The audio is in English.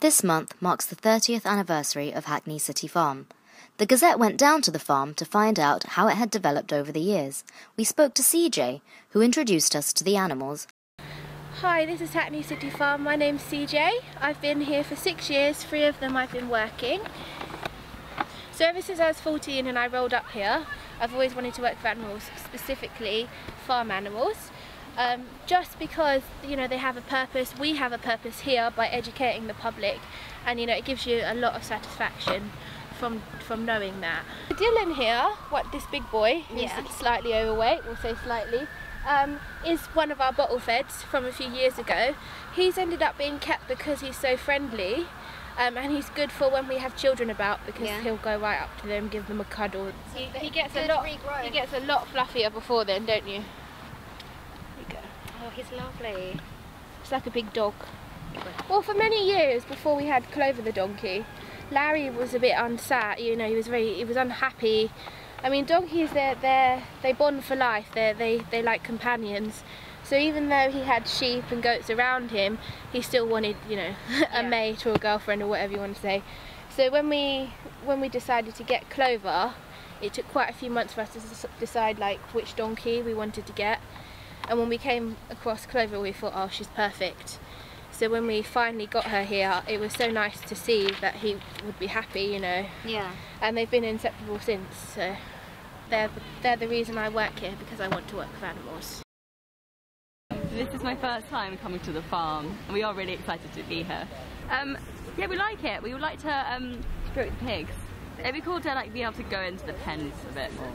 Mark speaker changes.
Speaker 1: This month marks the 30th anniversary of Hackney City Farm. The Gazette went down to the farm to find out how it had developed over the years. We spoke to CJ, who introduced us to the animals.
Speaker 2: Hi, this is Hackney City Farm. My name's CJ. I've been here for six years, three of them I've been working. So ever since I was 14 and I rolled up here, I've always wanted to work with animals, specifically farm animals. Um, just because you know they have a purpose, we have a purpose here by educating the public, and you know it gives you a lot of satisfaction from from knowing that. Dylan here, what this big boy, who's
Speaker 1: Yeah.
Speaker 2: slightly overweight, we'll say slightly, um, is one of our bottle feds from a few years ago. He's ended up being kept because he's so friendly. Um, and he's good for when we have children about because
Speaker 1: Yeah.
Speaker 2: he'll go right up to them, give them a cuddle. He, he gets a lot. He gets a lot fluffier before then, don't you? There you go.
Speaker 1: Oh, he's lovely.
Speaker 2: It's like a big dog. Well, for many years before we had Clover the donkey, Larry was a bit unsat. You know, he was very, he was unhappy. I mean, donkeys, they're, they're, they bond for life. They're, they, they like companions. So even though he had sheep and goats around him, he still wanted, you know, a
Speaker 1: Yeah.
Speaker 2: mate or a girlfriend or whatever you want to say. So when we, when we decided to get Clover, it took quite a few months for us to decide like which donkey we wanted to get. And when we came across Clover, we thought, oh, she's perfect. So when we finally got her here, it was so nice to see that he would be happy, you know.
Speaker 1: Yeah.
Speaker 2: And they've been inseparable since. So they're the, they're the reason I work here because I want to work with animals.
Speaker 3: This is my first time coming to the farm, and we are really excited to be here. Um, yeah, we like it. We would like to um, with the pigs. It'd be cool to like be able to go into the pens a bit more.